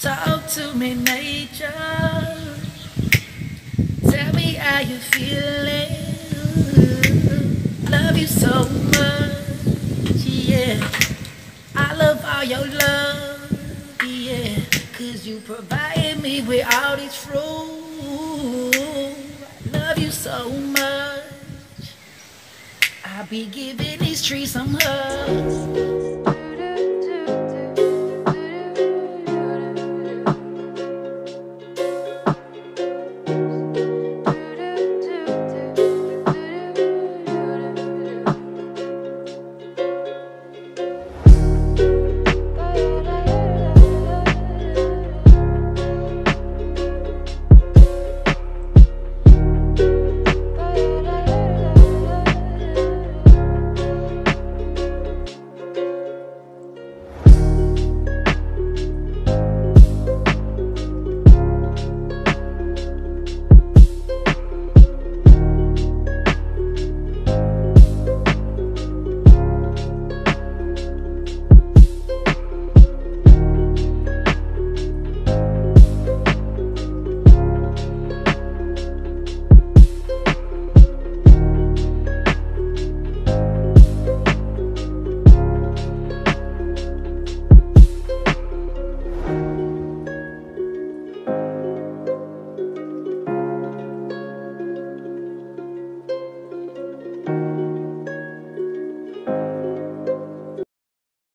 Talk to me, nature. Tell me how you feeling. Love you so much, yeah. I love all your love, yeah. Cause you provide me with all these fruit. I love you so much. I be giving these trees some hugs.